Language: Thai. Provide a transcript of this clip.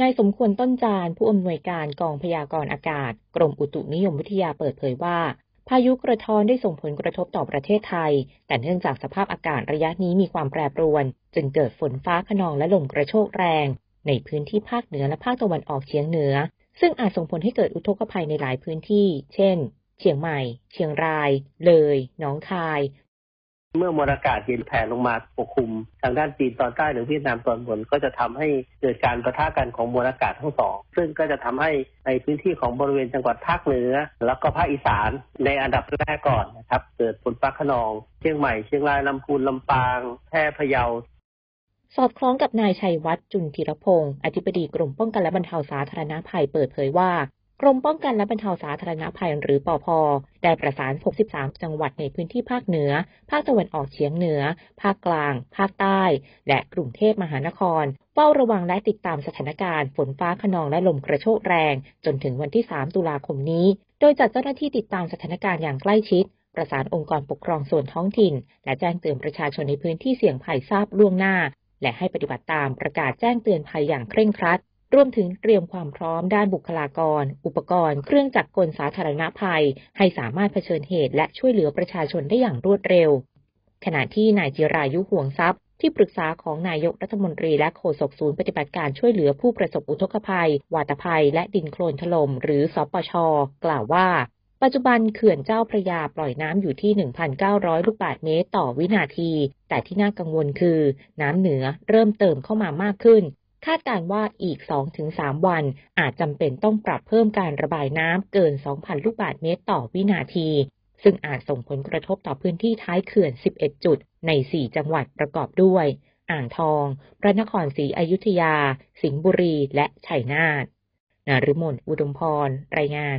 นายสมควรต้นจานผู้อำนวยการกองพยากรณ์อากาศ กรมอุตุนิยมวิทยาเปิดเผยว่า พายุกระทอนได้ส่งผลกระทบต่อประเทศไทย แต่เนื่องจากสภาพอากาศระยะนี้มีความแปรปรวน จึงเกิดฝนฟ้าขนองและลมกระโชกแรง ในพื้นที่ภาคเหนือและภาคตะวันออกเฉียงเหนือ ซึ่งอาจส่งผลให้เกิดอุทกภัยในหลายพื้นที่ เช่น เชียงใหม่ เชียงราย เลย หนองคาย เมื่อมวลอากาศเย็นแผ่ลงมาปกคลุม ทางด้านจีนตอนใต้หรือเวียดนามตอนบนก็จะทำให้เกิดการประทะกันของมวลอากาศทั้งสองซึ่งก็จะทำให้ในพื้นที่ของบริเวณจังหวัดภาคเหนือ แล้วก็ภาคอีสานในอันดับแรกก่อนนะครับ เกิดฝนฟ้าขนอง เชียงใหม่เชียงรายลำพูนลำปาง แพร่พะเยาสอดคล้องกับนายชัยวัฒน์จุนธีรพงศ์อธิบดีกรมป้องกันและบรรเทาสาธารณภัยเปิดเผยว่า กรมป้องกันและบรรเทาสาธารณภัยหรือปอพได้ประสาน 63 จังหวัดในพื้นที่ภาคเหนือ ภาคตะวันออกเฉียงเหนือ ภาคกลาง ภาคใต้ และกรุงเทพมหานคร เฝ้าระวังและติดตามสถานการณ์ฝนฟ้าขนองและลมกระโชกแรง จนถึงวันที่ 3 ตุลาคมนี้ โดยจัดเจ้าหน้าที่ติดตามสถานการณ์อย่างใกล้ชิด ประสานองค์กรปกครองส่วนท้องถิ่น และแจ้งเตือนประชาชนในพื้นที่เสี่ยงภัยทราบล่วงหน้า และให้ปฏิบัติตามประกาศแจ้งเตือนภัยอย่างเคร่งครัด รวมถึงเตรียมความพร้อมด้านบุคลากร อุปกรณ์ เครื่องจักรกลสาธารณภัย ให้สามารถเผชิญเหตุและช่วยเหลือประชาชนได้อย่างรวดเร็ว ขณะที่นายจิรายุห่วงทรัพย์ที่ปรึกษาของนายกรัฐมนตรีและโฆษกศูนย์ปฏิบัติการช่วยเหลือผู้ประสบอุทกภัย วาตภัย และดินโคลนถล่มหรือสปช กล่าวว่า ปัจจุบันเขื่อนเจ้าพระยาปล่อยน้ำอยู่ที่ 1,900 ลูกบาศก์เมตรต่อวินาที แต่ที่น่ากังวลคือ น้ำเหนือเริ่มเติมเข้ามามากขึ้น คาดการว่าอีก 2-3 วัน อาจจำเป็นต้องปรับเพิ่มการระบายน้ำเกิน 2,000 ลูกบาศก์เมตรต่อวินาที ซึ่งอาจส่งผลกระทบต่อพื้นที่ท้ายเขื่อน 11 จุด ใน 4 จังหวัดประกอบด้วย อ่างทอง พระนครศรีอยุธยา สิงห์บุรี และชัยนาทนฤมนอุดมพร รายงาน